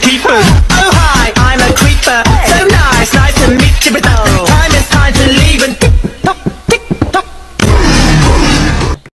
keepers.